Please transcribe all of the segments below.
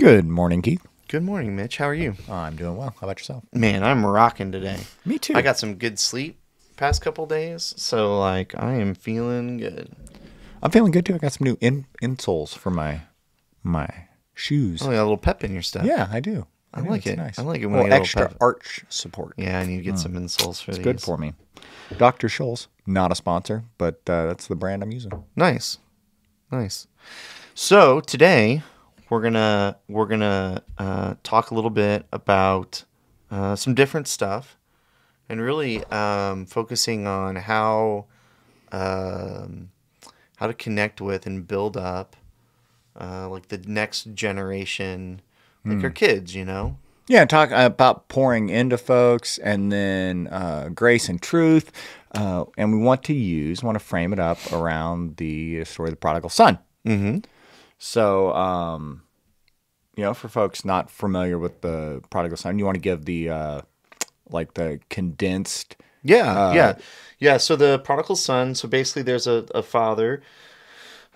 Good morning, Keith. Good morning, Mitch. How are you? I'm doing well. How about yourself? Man, I'm rocking today. Me too. I got some good sleep past couple days, so like I am feeling good. I'm feeling good too. I got some new in insoles for my my shoes. Oh, you got a little pep in your step. Yeah, I do. I do. like It's it. Nice. I like it when Well, I get a little extra arch support. Yeah, I need to get some insoles for It's these. good for me. Dr. Scholl's, not a sponsor, but uh, that's the brand I'm using. Nice, nice. So today we're gonna we're gonna uh, talk a little bit about uh, some different stuff, and really um, focusing on how um, how to connect with and build up uh, like the next generation, like your kids. You know, Yeah, talk about pouring into folks and then uh, grace and truth. Uh, and we want to use, want to frame it up around the story of the prodigal son. mm-hmm. So, um, you know, for folks not familiar with the prodigal son, you want to give the uh, like the condensed. Yeah, Uh, yeah, yeah. So the prodigal son. So basically, there's a, a father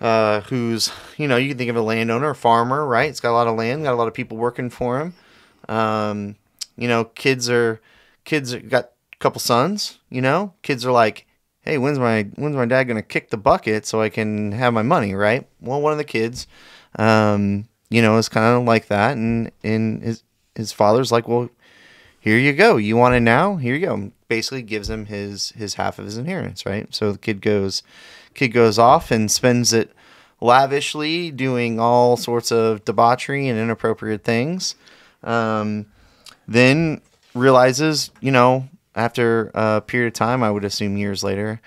uh, who's you know you can think of a landowner, a farmer, right? It's got a lot of land, got a lot of people working for him. Um, you know, kids are kids are, got a couple sons. You know, kids are like, hey, when's my when's my dad gonna kick the bucket so I can have my money, right? Well, one of the kids, um, you know, is kind of like that, and and his his father's like, well, here you go. You want it now? Here you go. Basically gives him his his half of his inheritance, right? So the kid goes kid goes off and spends it lavishly doing all sorts of debauchery and inappropriate things. Um, then realizes, you know, after a period of time, I would assume years later,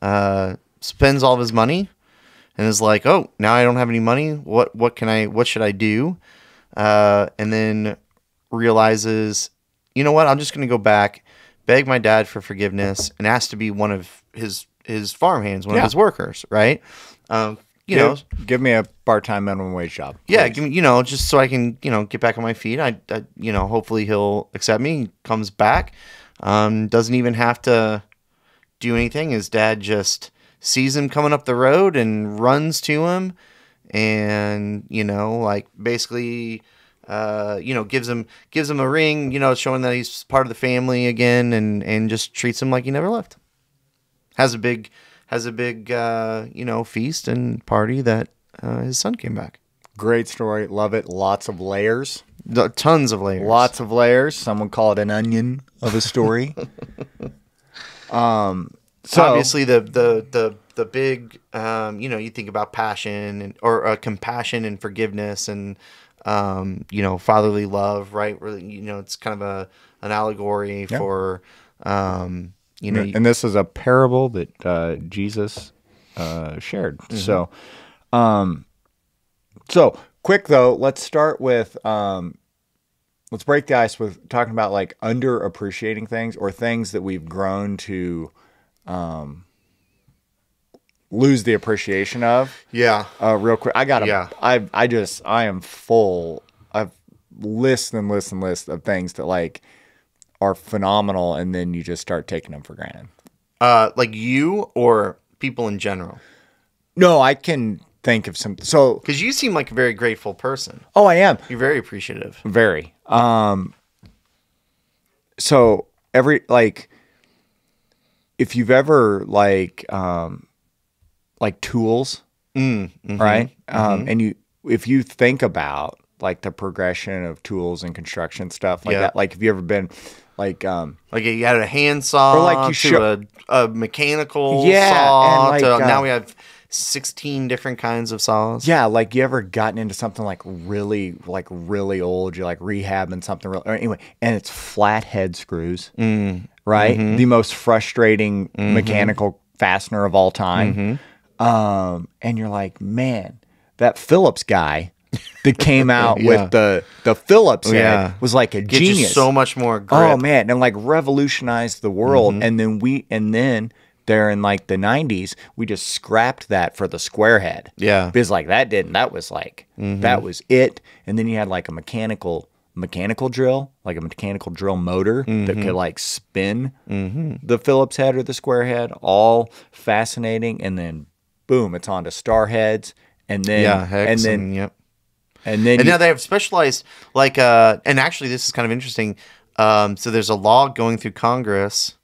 uh, spends all of his money and is like, "Oh, now I don't have any money. What what can I what should I do?" Uh, and then realizes, you know what? I'm just going to go back, beg my dad for forgiveness, and ask to be one of his his farm hands, one Yeah. of his workers, right? Um, you know, give, give me a part time minimum wage job. yeah, give me, you know, just so I can, you know, get back on my feet. I, I you know, hopefully he'll accept me. Comes back, um, doesn't even have to do anything. His dad just sees him coming up the road and runs to him, and you know, like basically, uh, you know, gives him gives him a ring, you know, showing that he's part of the family again, and and just treats him like he never left. Has a big has a big uh, you know feast and party that uh, his son came back. Great story. Love it. Lots of layers. The- tons of layers. Lots of layers. Some would call it an onion of a story. um, so obviously the the the the big um, you know you think about passion and or uh, compassion and forgiveness and um, you know fatherly love right really you know it's kind of a an allegory Yeah. for um, you know and this is a parable that uh, Jesus uh, shared. Mm-hmm. So, um, so quick though, let's start with um, let's break the ice with talking about like underappreciating things or things that we've grown to um, lose the appreciation of. yeah Uh, real quick, I got Yeah. I I just I am full. I've lists and list and list of things that like are phenomenal, and then you just start taking them for granted. uh, like you or people in general No, I can think of some. So, because you seem like a very grateful person oh, I am you're very appreciative very. Um, so every like, if you've ever like, um, like tools, mm, mhm. right? Um, and you, if you think about like the progression of tools and construction stuff like Yeah. that, like, have you ever been like, um, like you had a handsaw Or like you to show- a, a mechanical Yeah, saw like, to, uh, now we have 16 different kinds of saws Yeah, like you ever gotten into something like really, like really old? You're like rehabbing something real. Or anyway, and it's flathead screws, Mm, right? Mm-hmm. The most frustrating mechanical fastener of all time. Mm-hmm. Um, and you're like, man, that Phillips guy that came out Yeah. with the the Phillips head Yeah. was like a Get you genius. so much more grip. Oh man, and like revolutionized the world. Mm-hmm. And then we and then there in like the '90s, we just scrapped that for the square head. Yeah. because like that didn't. That was like Mm-hmm. that was it. And then you had like a mechanical mechanical drill, like a mechanical drill motor that Mm-hmm. could like spin the Phillips head or the square head. All fascinating. And then boom, it's on to star heads. And then yeah, hex and then and, yep. And then and you- now they have specialized like uh and actually this is kind of interesting. Um so there's a law going through Congress.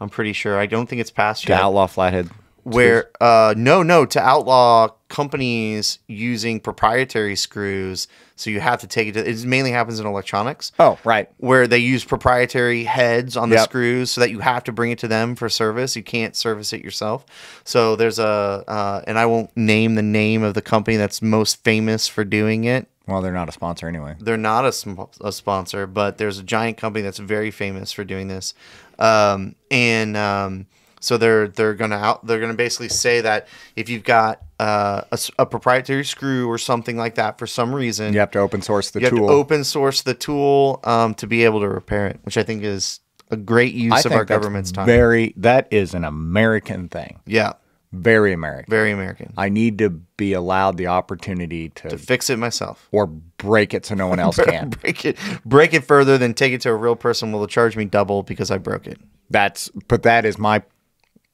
I'm pretty sure. I don't think it's passed To yet. outlaw flathead. Where uh no no to outlaw companies using proprietary screws so you have to take it to it mainly happens in electronics Oh, right. where they use proprietary heads on the Yep. screws so that you have to bring it to them for service you can't service it yourself so there's a uh, and i won't name the name of the company that's most famous for doing it Well, they're not a sponsor anyway. they're not a, sm- a sponsor, but there's a giant company that's very famous for doing this, um, and um, so they're they're gonna out they're gonna basically say that if you've got uh, a, a proprietary screw or something like that for some reason, You have to open source the you have tool. to open source the tool um, to be able to repair it, which I think is a great use I of our government's time. Very. That is an American thing. yeah, Very American. very American. I need to be allowed the opportunity to, to fix it myself. or break it so no one else can. break it, break it further than take it to a real person. Will charge me double because I broke it. That's but that is my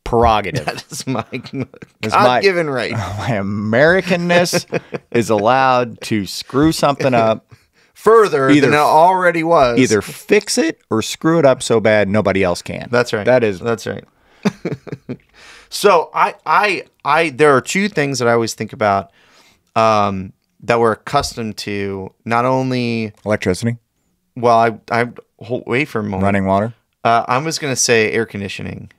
prerogative. That is my my- God-given right. my Americanness is allowed to screw something up, Further Either- than it already was. either fix it or screw it up so bad nobody else can. That's right. That is That's right. so I I I there are two things that I always think about um, that we're accustomed to. Not only electricity, well, I I hold wait for a moment. running water. Uh, I was gonna say air conditioning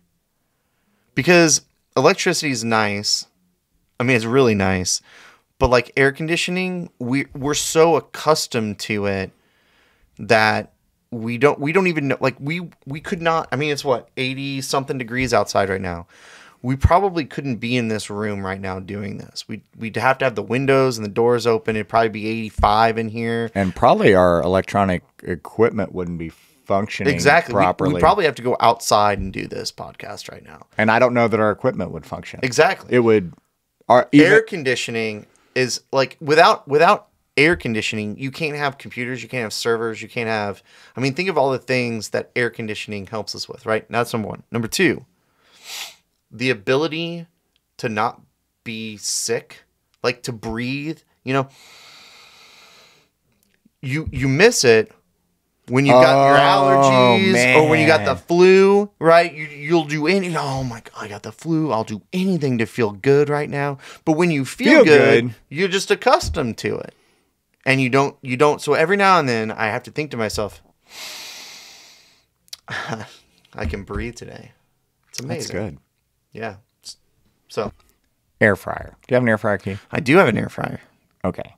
because electricity is nice. I mean, it's really nice, but like air conditioning, we we're so accustomed to it that we don't we don't even know. Like we we could not. I mean, it's what eighty something degrees outside right now. We probably couldn't be in this room right now doing this. We we'd have to have the windows and the doors open. It'd probably be eighty five in here. And probably our electronic equipment wouldn't be functioning Exactly. We, properly. we probably have to go outside and do this podcast right now. and I don't know that our equipment would function. Exactly. It would. Our even, air conditioning is like without without air conditioning, you can't have computers, you can't have servers, you can't have. I mean, think of all the things that air conditioning helps us with, right? That's number one. Number two, the ability to not be sick, like to breathe. You know, you you miss it when you got your Oh, allergies or when you got the flu, right? You, you'll do any. Oh my god, I got the flu. I'll do anything to feel good right now. But when you feel, Feel good, good. you're just accustomed to it, and you don't. You don't. So every now and then, I have to think to myself, I can breathe today. It's amazing. That's good. Yeah. So Air fryer. Do you have an air fryer key? I do have an air fryer. Okay.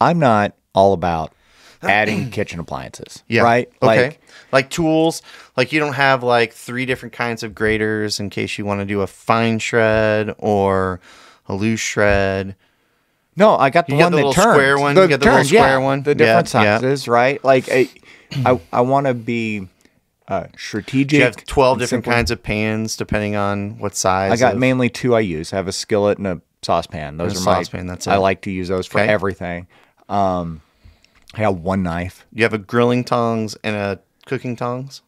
I'm not all about adding kitchen appliances. Yeah. Right? Okay. Like Like, tools. Like you don't have like three different kinds of graters in case you want to do a fine shred or a loose shred. no, I got the You got one the that turns. square one? You got the little square one? The different Yeah, yeah. sizes, right? Like I, I, I want to be uh, strategic. You have twelve different simple. kinds of pans depending on what size. I got of- mainly two I use. I have a skillet and a saucepan. Those And are my saucepan, that's I like to use those for Okay. everything. Um, I have one knife. You have a grilling tongs and a cooking tongs.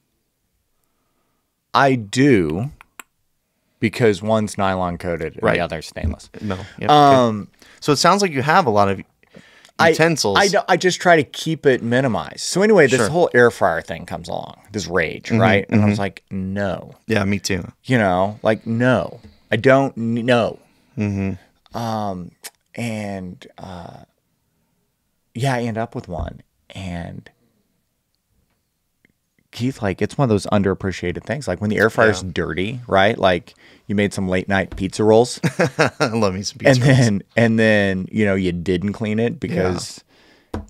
I do because one's nylon coated and Right. the other's stainless. No. Okay. Um, So it sounds like you have a lot of utensils. I, don't- I just try to keep it minimized. So anyway, this Sure. whole air fryer thing comes along, this rage, right? And I was like, no, yeah, me too. you know, like no, I don't know. Mm-hmm. Um, and uh, yeah, I end up with one, and Keith, like it's one of those underappreciated things. Like when the air fryer's Yeah. dirty, right? Like you made some late night pizza rolls. Love me some pizza. and rolls. then and then you know you didn't clean it because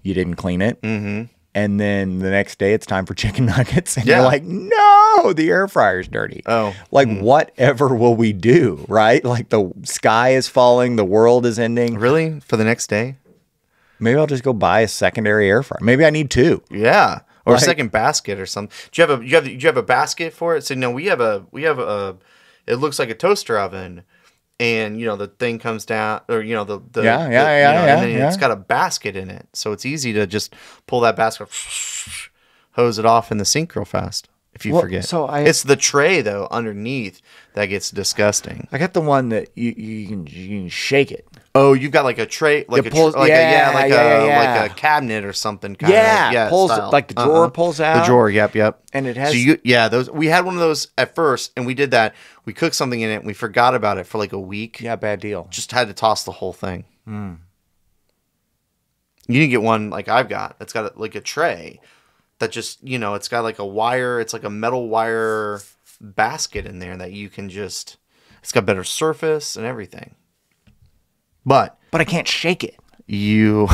you didn't clean it mm-hmm. and then the next day it's time for chicken nuggets and Yeah. you're like no the air fryer's dirty Oh. like whatever will we do right like the sky is falling the world is ending really for the next day. Maybe i'll just go buy a secondary air fryer maybe i need two Yeah, or Like- a second basket or something. Do you have a you have do you have a basket for it? So no, we have a we have a. It looks like a toaster oven, and you know the thing comes down, or you know the, the Yeah, the- yeah, you yeah, know, yeah, and then it's yeah. got a basket in it, so it's easy to just pull that basket, hose it off in the sink real fast. If you Well, forget, so I- it's the tray though underneath that gets disgusting. i got the one that you, you can you can shake it Oh, you've got like a tray, like It a pulls- tr- like a, yeah, yeah, like yeah, a yeah. like a cabinet or something. Kinda. Yeah, yeah, pulls- style. like the drawer pulls out. The drawer, yep, yep. And it has- so you, yeah, those we had one of those at first, and we did that. We cooked something in it, and we forgot about it for like a week. Yeah, bad deal. Just had to toss the whole thing. Hmm. You can get one like I've got. It's got like a tray that just you know it's got like a wire. It's like a metal wire basket in there that you can just. It's got better surface and everything. But But I can't shake it. you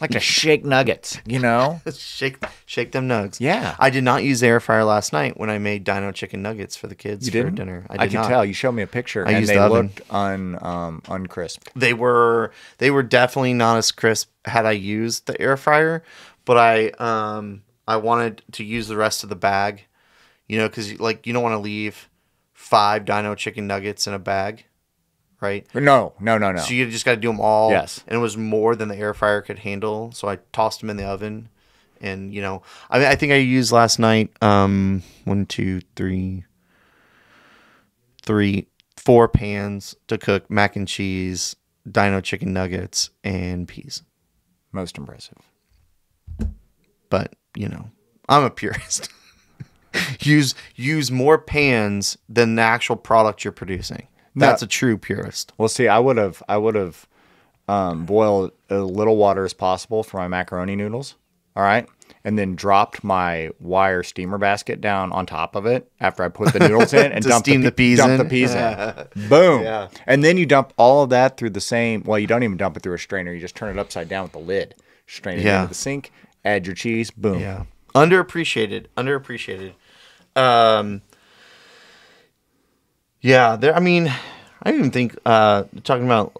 like to shake nuggets, you know? shake shake them nugs. Yeah. I did not use the air fryer last night when I made dino chicken nuggets for the kids You for didn't? dinner. I, I, can not. tell. You showed me a picture, I and used they the oven. looked un um uncrisp. They were they were definitely not as crisp had I used the air fryer, but I um I wanted to use the rest of the bag, you know, because like you don't want to leave five dino chicken nuggets in a bag, right? No, no, no, no. So you just got to do them all. Yes. And it was more than the air fryer could handle. So I tossed them in the oven. And, you know, I mean, I think I used last night um, one, two, three, three, four pans to cook mac and cheese, dino chicken nuggets, and peas. Most impressive. But, you know, I'm a purist. use use more pans than the actual product you're producing. No. That's a true purist. Well, see, I would have, I would have um, boiled as little water as possible for my macaroni noodles. All right, and then dropped my wire steamer basket down on top of it after I put the noodles in and dumped steam the, the peas dump in? the peas in. Boom. Yeah. And then you dump all of that through the same. Well, you don't even dump it through a strainer. You just turn it upside down with the lid. Strain it Yeah. into the sink. Add your cheese. Boom. Yeah. Underappreciated. Underappreciated. Um Yeah, there I mean, I even think uh talking about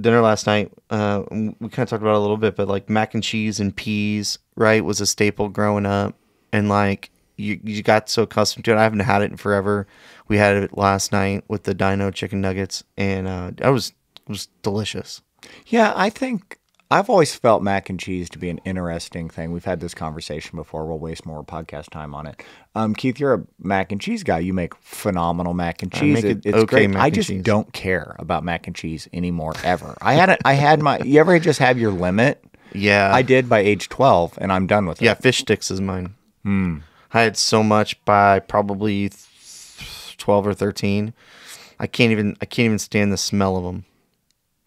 dinner last night, uh we kind of talked about it a little bit, but like mac and cheese and peas, right, was a staple growing up and like you you got so accustomed to it. I haven't had it in forever. We had it last night with the dino chicken nuggets and uh that was was delicious. Yeah, I think I've always felt mac and cheese to be an interesting thing. We've had this conversation before. We'll waste more podcast time on it. Um, Keith, you're a mac and cheese guy. You make phenomenal mac and cheese. make It- it it's okay great. I just cheese. don't care about mac and cheese anymore ever. I had it. I had my. You ever just have your limit? Yeah. I did by age twelve, and I'm done with it. Yeah, fish sticks is mine. I had so much by probably twelve or thirteen. I can't even I can't even stand the smell of them.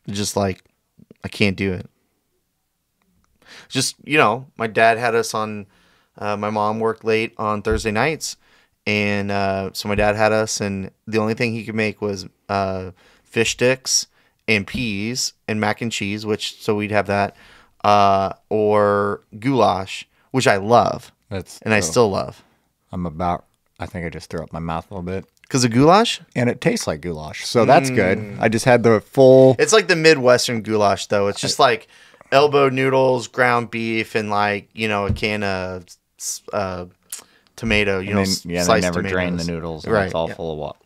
Just like I can't do it. Just you know, my dad had us on. Uh, my mom worked late on Thursday nights, and uh, so my dad had us, and the only thing he could make was uh, fish sticks and peas and mac and cheese, which so we'd have that, uh, or goulash, which I love That's and I still love. I'm about. I think I just threw up my mouth a little bit, Because the goulash, and it tastes like goulash, so that's Mm. good. I just had the full. it's like the Midwestern goulash, though. It's just like elbow noodles, ground beef, and like you know a can of uh, tomato. You know, And then, s- yeah, they never drain the noodles. Right, It's all yeah. full of water.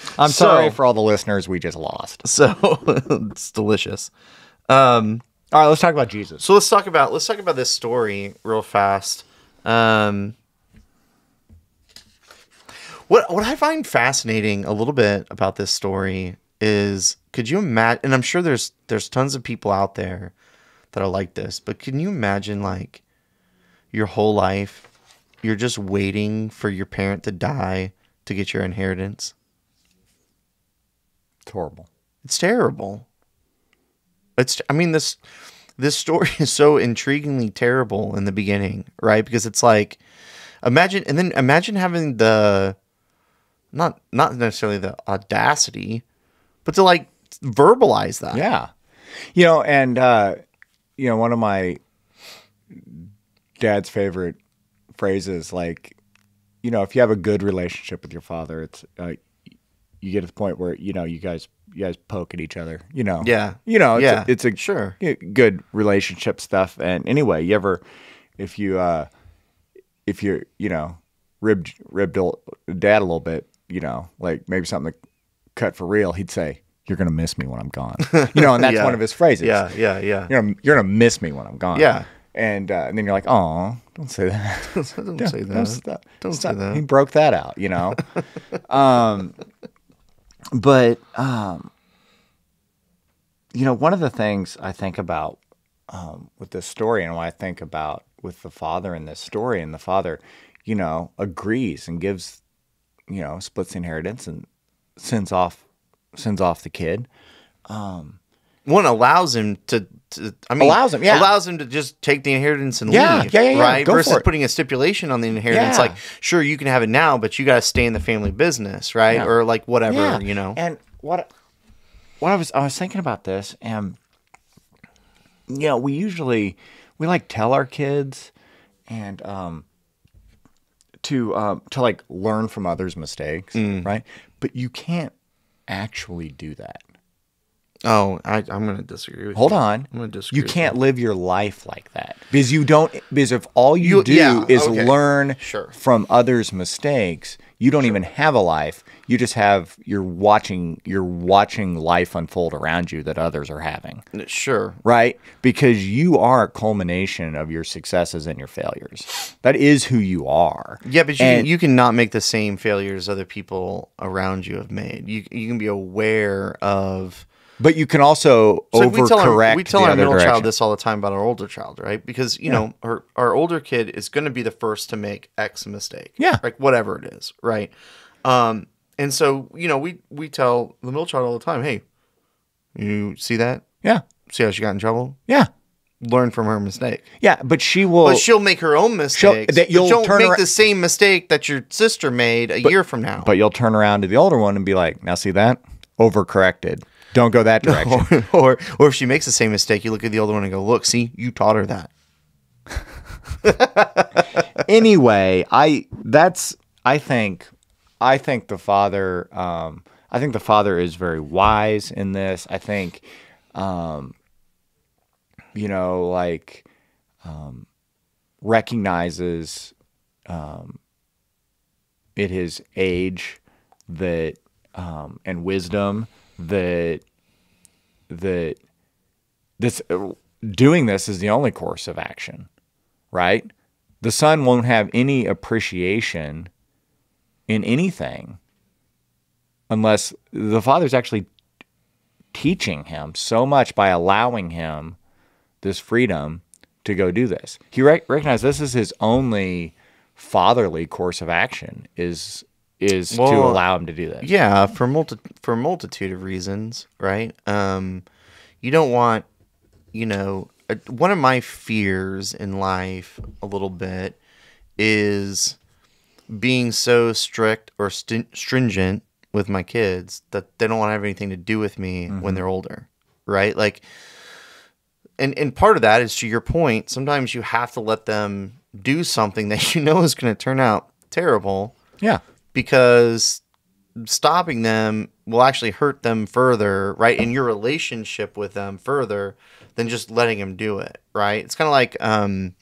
I'm sorry for all the listeners we just lost. So it's delicious. Um, All right, let's talk about Jesus. so let's talk about let's talk about this story real fast. Um, what what I find fascinating a little bit about this story is could you imagine and I'm sure there's there's tons of people out there that are like this, but can you imagine like your whole life you're just waiting for your parent to die to get your inheritance? It's horrible. It's terrible. It's I mean this this story is so intriguingly terrible in the beginning, right? Because it's like imagine and then imagine having the not not necessarily the audacity, but to like verbalize that. Yeah. You know, and uh, you know, one of my dad's favorite phrases, like, you know, if you have a good relationship with your father, it's uh, you get to the point where you know you guys you guys poke at each other. You know. Yeah. You know. It's Yeah. A, it's a Sure. good relationship stuff. And anyway, you ever if you uh if you're you know ribbed ribbed dad a little bit, you know, like maybe something to cut for real, he'd say, "You're gonna miss me when I'm gone." You know, and that's Yeah. one of his phrases. Yeah, yeah, yeah. You're gonna, you're gonna miss me when I'm gone. Yeah. And, uh, and then you're like, oh, don't say that. Don't say Don't that. stop. Don't say that. He broke that out, you know. um, but um, you know, one of the things I think about um, with this story, and what I think about with the father in this story, and the father, you know, agrees and gives, you know, splits the inheritance and sends off sends off the kid. One allows him to, to I mean, Allows him, yeah. allows him to just take the inheritance and Yeah, leave. yeah, yeah, yeah. Right, Go versus putting a stipulation on the inheritance, Yeah. like sure you can have it now, but you got to stay in the family business, right, Yeah. or like whatever, you know. And what what I was I was thinking about this, and you know, we usually we like tell our kids and um to um to like learn from others' mistakes, Mm. right? But you can't actually do that. Oh, I, I'm going to disagree with Hold you. on. I'm going to disagree. You can't live your life like that because you don't. Because if all you, You- do yeah, is okay. learn Sure. from others' mistakes, you don't even have a life. You just have you're watching you're watching life unfold around you that others are having, Sure. right? Because you are a culmination of your successes and your failures. That is who you are. Yeah, but you And- you cannot make the same failures other people around you have made. You you can be aware of. But you can also So we tell overcorrect our, we tell our middle direction. child this all the time about our older child, right? Because you know our our older kid is going to be the first to make X mistake, Yeah. like whatever it is, right? Um, and so you know we we tell the middle child all the time, hey, you see that? Yeah, See how she got in trouble? yeah, Learn from her mistake. yeah. But she will. But she'll make her own mistakes. that you'll don't turn make around- the same mistake that your sister made a year from now. But you'll turn around to the older one and be like, now see that? Overcorrected. Don't go that direction. or, or or if she makes the same mistake, you look at the older one and go, "Look, see, you taught her that." anyway, I that's I think I think the father um I think the father is very wise in this. I think um you know like um recognizes um at his age that um and wisdom that that this doing this is the only course of action right? The son won't have any appreciation in anything unless the father's actually teaching him so much by allowing him this freedom to go do this. He rec- this is his only fatherly course of action is is to allow him to do that. Yeah, for multi for a multitude of reasons, right? Um, you don't want, you know, a, one of my fears in life a little bit is being so strict or st- stringent with my kids that they don't want to have anything to do with me when they're older, right? Like, and and part of that is to your point. Sometimes you have to let them do something that you know is going to turn out terrible Yeah. Because stopping them will actually hurt them further, right? In your relationship with them further than just letting them do it, right? It's kind of like um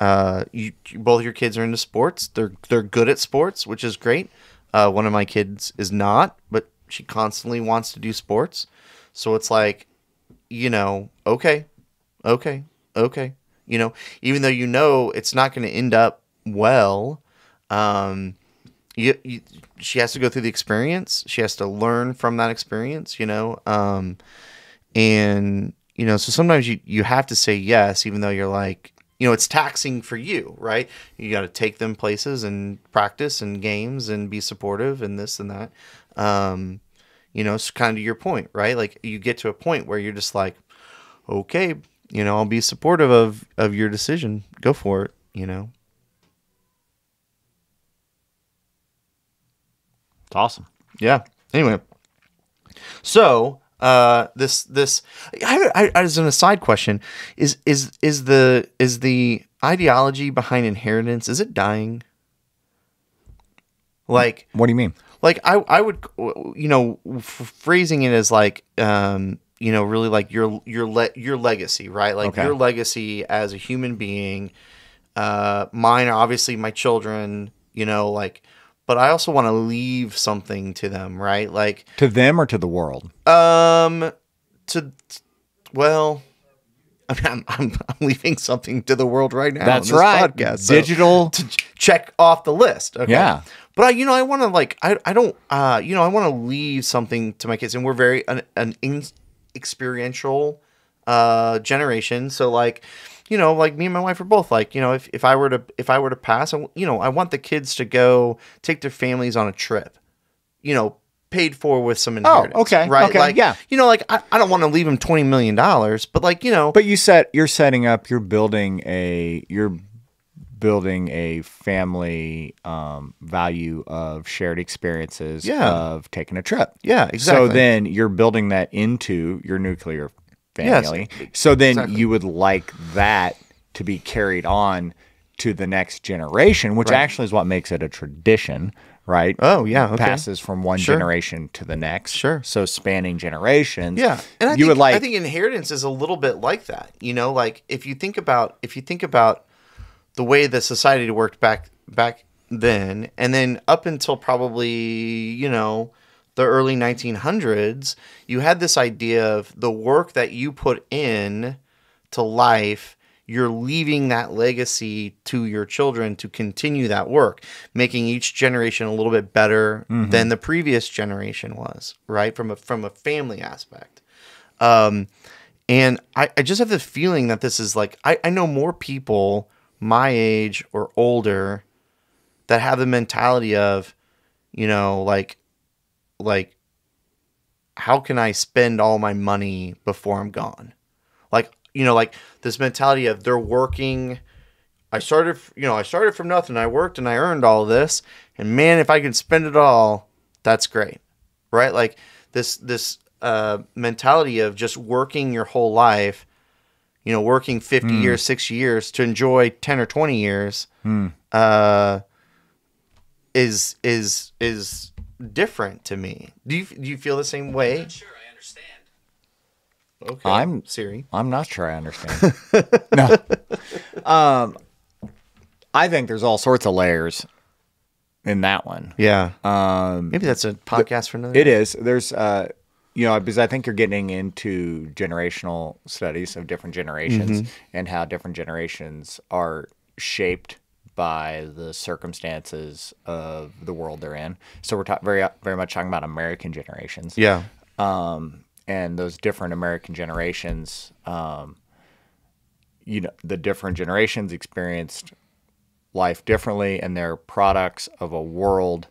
uh you both your kids are into sports. They're they're good at sports, which is great. Uh one of my kids is not, but she constantly wants to do sports. So it's like you know, okay. Okay. Okay. You know, even though you know it's not going to end up well, um you, you, she has to go through the experience. She has to learn from that experience, you know. Um, and you know, so sometimes you you have to say yes, even though you're like, you know, it's taxing for you, right? You got to take them places and practice and games and be supportive and this and that. Um, you know, it's kind of your point, right? Like you get to a point where you're just like, okay, you know, I'll be supportive of of your decision. Go for it, you know. It's awesome. Yeah. Anyway, so uh, this this I, I, as an aside question is is is the is the ideology behind inheritance is it dying? Like What do you mean? like I I would you know f- phrasing it as like um you know really like your your le- your legacy right like Okay. your legacy as a human being uh mine are obviously my children you know like but I also want to leave something to them right like To them or to the world? um to well I mean, I'm, I'm, I'm leaving something to the world right now. That's this right. Podcast, so- Digital to, check off the list. Okay. Yeah. But I, you know, I want to like, I, I don't, uh, you know, I want to leave something to my kids, and we're very an, an in, experiential uh generation. So like, you know, like me and my wife are both like, you know, if, if I were to if I were to pass, I, you know, I want the kids to go take their families on a trip, you know, paid for with some inheritance. Oh, okay, right? okay, like, yeah. You know, like I, I don't want to leave them twenty million dollars, but like you know, But you set you're setting up. You're building a you're building a family um, value of shared experiences. Yeah. Of taking a trip. yeah, exactly. So then you're building that into your nuclear Yes, so then exactly. you would like that to be carried on to the next generation, which Right. actually is what makes it a tradition, right? Oh, yeah, okay. Passes from one Sure. generation to the next. Sure. So spanning generations. Yeah, and I you think, would like I think inheritance is a little bit like that. You know, like if you think about if you think about the way that society worked back back then, and then up until probably you know the early 1900s, you had this idea of the work that you put in to life. You're leaving that legacy to your children to continue that work, making each generation a little bit better than the previous generation was, right? From a from a family aspect. Um, and I, I just have the feeling that this is like I, I know more people my age or older that have the mentality of, you know, like like how can I spend all my money before I'm gone? Like, you know, like this mentality of they're working I started, you know, I started from nothing. I worked and I earned all this, and man, if I can spend it all, that's great, right? Like this this uh, mentality of just working your whole life, you know, working fifty years, sixty years to enjoy ten or twenty years, uh, is is is different to me. Do you do you feel the same way? sure I understand. Okay, I'm- Siri. I'm not sure I understand. no. Um, I think there's all sorts of layers in that one. Yeah, Um, maybe that's a podcast for another. it is. There's, uh, you know, because I think you're getting into generational studies of different generations and how different generations are shaped by the circumstances of the world they're in. So we're ta- very, very much talking about American generations. Yeah, um, and those different American generations, um, you know, the different generations experienced life differently, and they're products of a world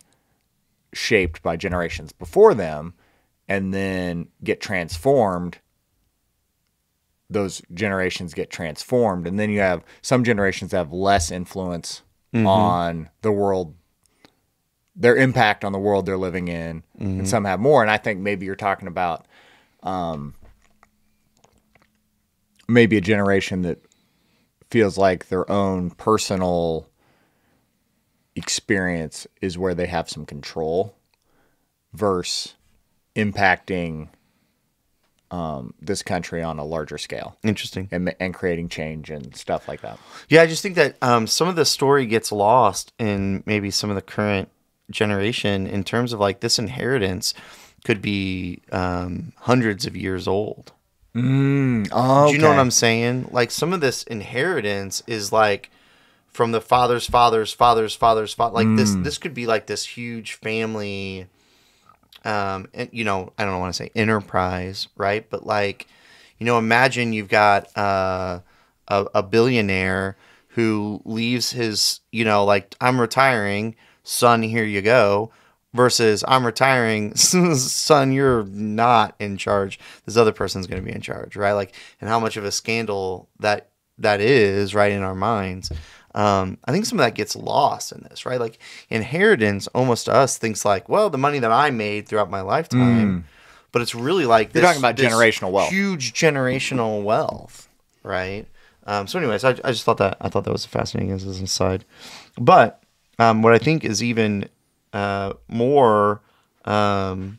shaped by generations before them, and then get transformed. Those generations get transformed, and then you have some generations that have less influence on the world their impact on the world they're living in, and some have more. And I think maybe you're talking about um, maybe a generation that feels like their own personal experience is where they have some control versus impacting um, this country on a larger scale interesting. and, and creating change and stuff like that. Yeah, I just think that um, some of the story gets lost in maybe some of the current generation in terms of like this inheritance could be um, hundreds of years old. Mm, oh, Do you know what I'm saying? Like some of this inheritance is like from the father's father's father's father's father. Like this, this could be like this huge family. Um, and you know, I don't want to say enterprise, right? But like, you know, imagine you've got uh, a, a billionaire who leaves his, you know, like I'm retiring, son, here you go. Versus I'm retiring, son, you're not in charge. This other person's going to be in charge, right? Like, and how much of a scandal that that is, right, in our minds. Um, I think some of that gets lost in this, right? Like inheritance, almost to us, thinks like, well, the money that I made throughout my lifetime, but it's really like Mm. You're this- talking about this generational wealth. huge generational wealth, right? Um, so, anyways, I, I just thought that I thought that was a fascinating as an aside. But um, what I think is even uh, more um,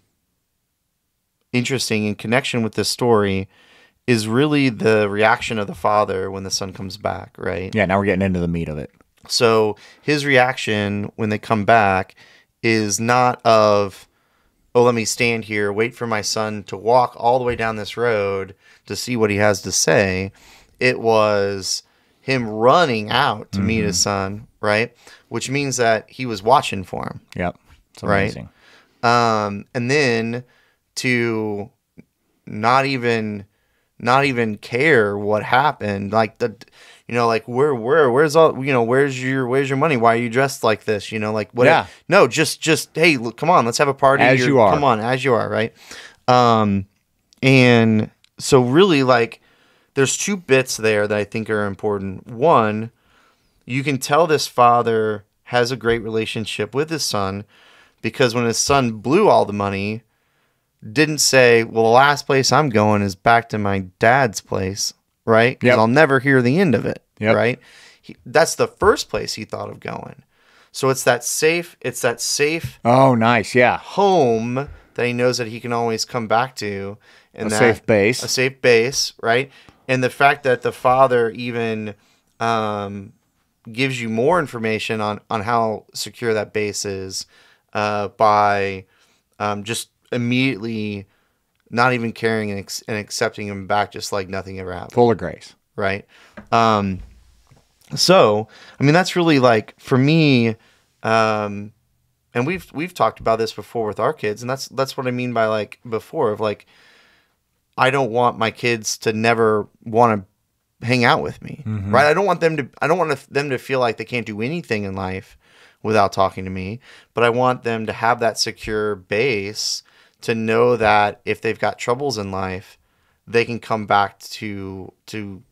interesting in connection with this story is really the reaction of the father when the son comes back, right? Yeah, now we're getting into the meat of it. So his reaction when they come back is not of, oh, let me stand here, wait for my son to walk all the way down this road to see what he has to say. It was him running out to meet his Mm-hmm. son, right? Which means that he was watching for him. Yep. Right. amazing. um, and then to not even not even care what happened. Like the you know like where where where's all you know where's your where's your money? Why are you dressed like this? You know like what Yeah. no just just hey look, come on let's have a party As you are. come on as you are right? Um and so really like there's two bits there that i think are important. One you can tell this father has a great relationship with his son because when his son blew all the money, didn't say, "Well, the last place I'm going is back to my dad's place," right? Because Yep. I'll never hear the end of it, Yep. right? He, that's the first place he thought of going. So it's that safe. It's that safe Oh, nice. Yeah. home that he knows that he can always come back to, and A that, safe base. a safe base, right? And the fact that the father even um, gives you more information on on how secure that base is uh, by um, just immediately not even caring and, ex- and accepting him back, just like nothing ever happened Full of grace. right? Um, so I mean that's really like for me, um, and we've we've talked about this before with our kids, and that's that's what I mean by like before of like I don't want my kids to never want to hang out with me, right? I don't want them to I don't want them to feel like they can't do anything in life without talking to me, but I want them to have that secure base to know that if they've got troubles in life, they can come back to to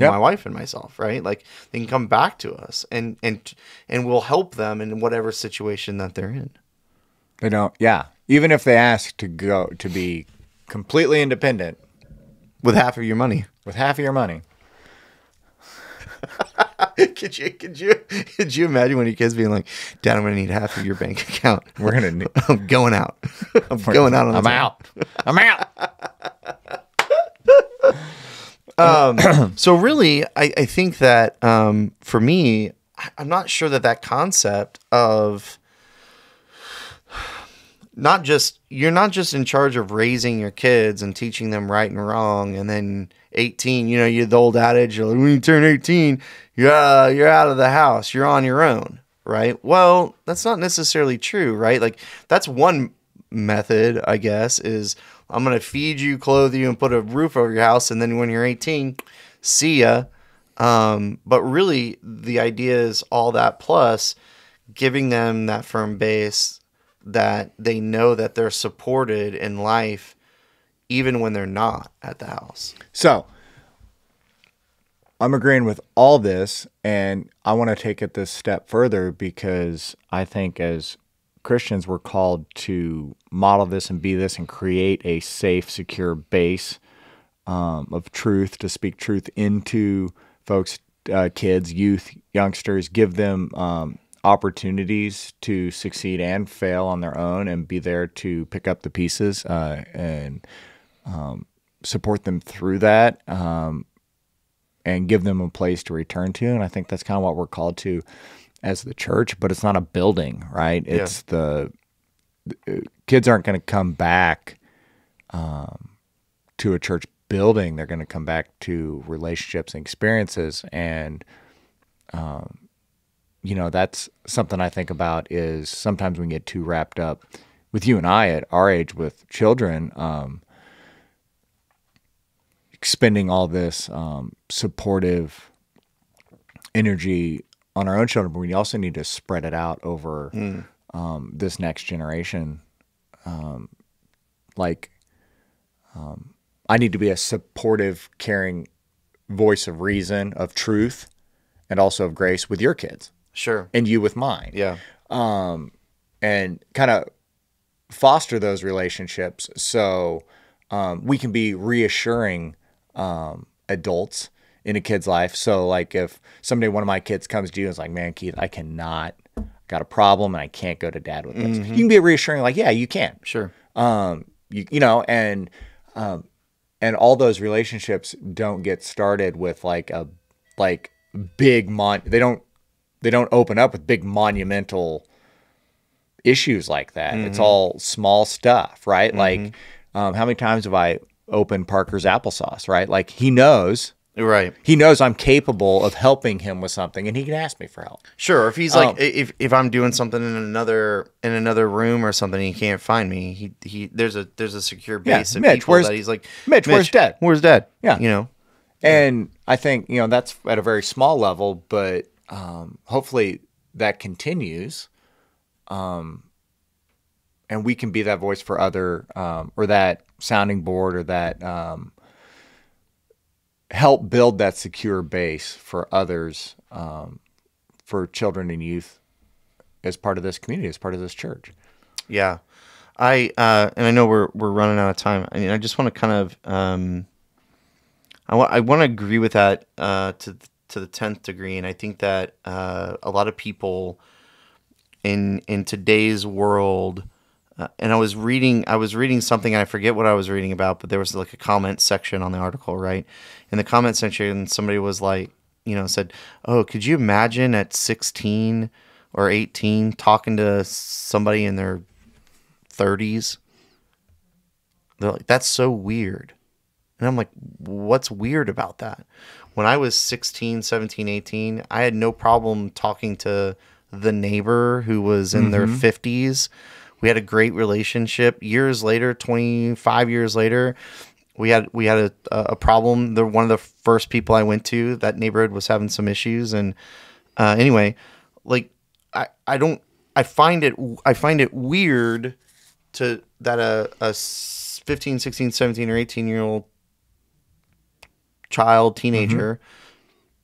Yep. my wife and myself, right? Like they can come back to us and and and we'll help them in whatever situation that they're in. They don't. Yeah. Even if they ask to go to be completely independent With half of your money. with half of your money. could you could you could you imagine when your kids being like, Dad, I'm gonna need half of your bank account. We're gonna. need- I'm going out. I'm going out on I'm out. I'm out. um. so really I, I think that um, for me i'm not sure that that concept of not just you're not just in charge of raising your kids and teaching them right and wrong and then 18 you know you the old adage like, when you turn 18 you're, uh, you're out of the house you're on your own right? Well that's not necessarily true right? Like that's one method i guess is i'm going to feed you clothe you and put a roof over your house and then when you're 18 see ya. Um, but really the idea is all that plus giving them that firm base that they know that they're supported in life even when they're not at the house. So I'm agreeing with all this, and I want to take it this step further because I think as Christians, we're called to model this and be this and create a safe, secure base um, of truth to speak truth into folks, uh, kids, youth, youngsters, give them um, opportunities to succeed and fail on their own and be there to pick up the pieces uh, and support them through that um, and give them a place to return to. And I think that's kind of what we're called to as the church, but it's not a building, right? It's the, the kids aren't going to come back um, to a church building. They're going to come back to relationships and experiences. And, um, you know, that's something I think about is sometimes we get too wrapped up with you and I at our age with children. Um, spending all this um, supportive energy on our own children, but we also need to spread it out over um, this next generation. Um, like, um, I need to be a supportive, caring voice of reason, of truth, and also of grace with your kids sure and you with mine yeah and kind of foster those relationships so um, we can be reassuring um, adults in a kid's life. So, like, if someday one of my kids comes to you and is like, "Man, Keith, I cannot, got a problem, and I can't go to dad with this," you can be reassuring, like, "Yeah, you can." sure um, you, you know, and um, and all those relationships don't get started with like a like big mon. They don't they don't open up with big monumental issues like that. It's all small stuff, right? Like, um, how many times have I opened Parker's applesauce? Right, like he knows Right. He knows I'm capable of helping him with something, and he can ask me for help. Sure. If he's like, Um, if if I'm doing something in another in another room or something, and he can't find me. He he. There's a there's a secure Yeah, base of Mitch, people that he's like, Mitch, where's Dad?" Where's dad? Yeah. You know. And I think you know that's at a very small level, but um, hopefully that continues, um, and we can be that voice for other um, or that sounding board or that um, help build that secure base for others um, for children and youth as part of this community, as part of this church. Yeah. I uh, and I know we're we're running out of time. I mean, I just want to kind of um, I want I want to agree with that uh, to to the tenth degree, and I think that uh, a lot of people in in today's world, uh, and I was reading I was reading something and I forget what I was reading about, but there was like a comment section on the article, right? In the comment section, somebody was like, you know, said, "Oh, could you imagine at sixteen or eighteen talking to somebody in their 30s. They're like, that's so weird. And I'm like, what's weird about that? When I was 16, 17, 18, I had no problem talking to the neighbor who was in their 50s. We had a great relationship. Years later, 25 years later, we had we had a, a problem. The one of the first people I went to, that neighborhood was having some issues and uh, anyway, like I, I don't I find it I find it weird to that a 15 16 17 or 18 year old child teenager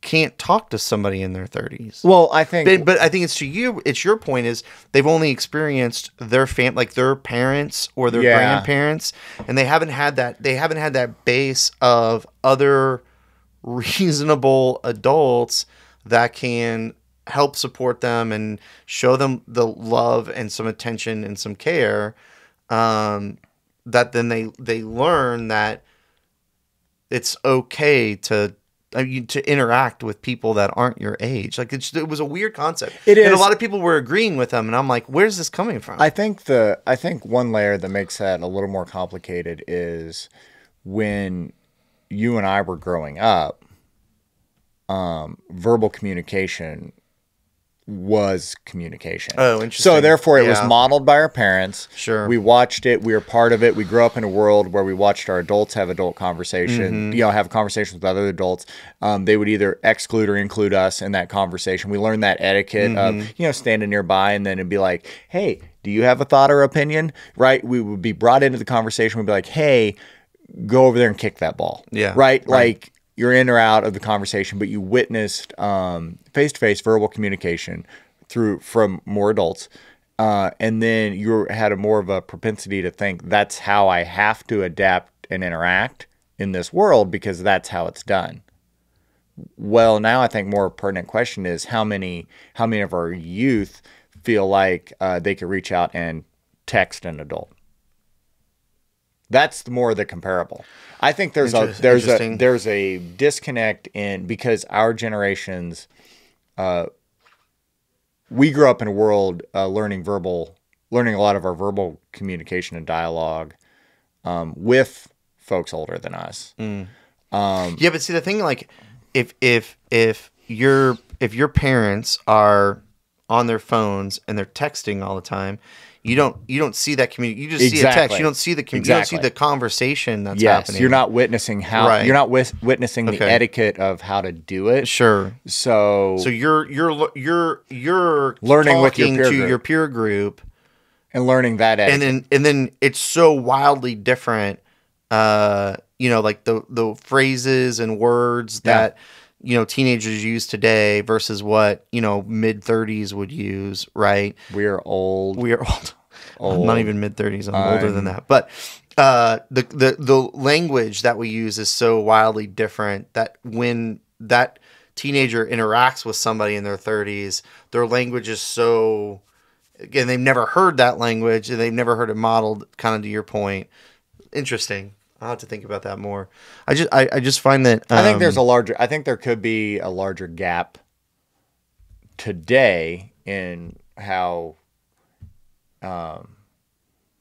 can't talk to somebody in their 30s Well, I think but, but I think it's to you. It's your point is they've only experienced their fam like their parents or their Yeah. grandparents, and they haven't had that. They haven't had that base of other reasonable adults that can help support them and show them the love and some attention and some care. Um, that then they they learn that it's okay to I mean, to interact with people that aren't your age. Like it's, it was a weird concept. It and a lot of people were agreeing with them, and I'm like, where's this coming from? I think the I think one layer that makes that a little more complicated is when you and I were growing up, um, verbal communication was communication. Oh, interesting. So therefore, it was modeled by our parents. Sure. we watched it. We were part of it. We grew up in a world where we watched our adults have adult conversation. Mm-hmm. You know, have conversations with other adults. Um, they would either exclude or include us in that conversation. We learned that etiquette Mm-hmm. of you know standing nearby and then it'd be like, hey, do you have a thought or opinion? Right? We would be brought into the conversation. We'd be like, hey, go over there and kick that ball. Yeah, Right? right. Like you're in or out of the conversation, but you witnessed face to face verbal communication through from more adults. Uh, and then you had a more of a propensity to think that's how I have to adapt and interact in this world because that's how it's done. Well, now I think more pertinent question is how many how many of our youth feel like uh, they could reach out and text an adult. That's more the comparable. I think there's a there's a there's a disconnect in because our generations, uh, we grew up in a world uh, learning verbal, learning a lot of our verbal communication and dialogue um, with folks older than us. yeah, but see the thing, like, if if if your if your parents are on their phones and they're texting all the time, you don't you don't see that community. You just see a text. You don't see the commu- you don't see the conversation that's yes, happening. you're not witnessing how Right. you're not wis- witnessing the etiquette of how to do it. sure. So, So you're you're you're you're Learning with your peer to group. your peer group, and learning that etiquette. and then and then it's so wildly different. Uh, you know, like the the phrases and words Yeah. that you know teenagers use today versus what you know mid thirties would use. Right? we are old. We are old. I'm not even mid thirties. I'm older than that. But uh, the the the language that we use is so wildly different that when that teenager interacts with somebody in their 30s, their language is so again they've never heard that language and they've never heard it modeled. Kind of to your point, interesting. I'll have to think about that more. I just I, I just find that I think there's um, a larger. I think there could be a larger gap today in how, um,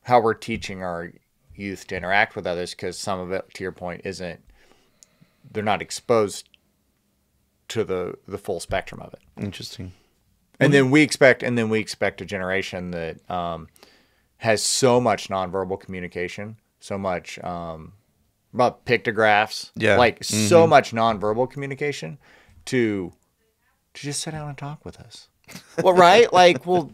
how we're teaching our youth to interact with others because some of it, to your point, isn't they're not exposed to the the full spectrum of it. Interesting. And then we expect, and then we expect a generation that um, has so much nonverbal communication, so much um, about pictographs, Yeah. like so much nonverbal communication, to to just sit down and talk with us. Well, right? Like, well,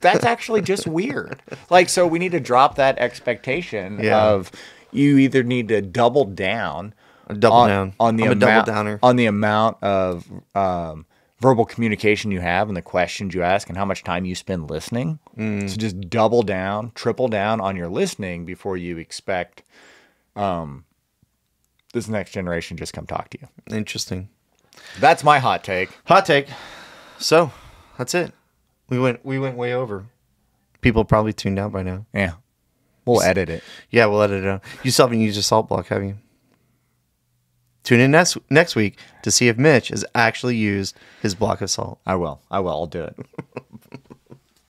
that's actually just weird. Like, so we need to drop that expectation Yeah. of you either need to double down double on, down. on the I'm amount double downer. on the amount of um, verbal communication you have and the questions you ask and how much time you spend listening. Mm. So just double down, triple down on your listening before you expect um, this next generation just come talk to you. Interesting. That's my hot take. Hot take. So that's it. We went we went way over. People probably tuned out by now. Yeah, we'll edit it. Yeah, we'll edit it out. You still haven't used a salt block, have you? Tune in next next week to see if Mitch has actually used his block of salt. I will. I will. I'll do it.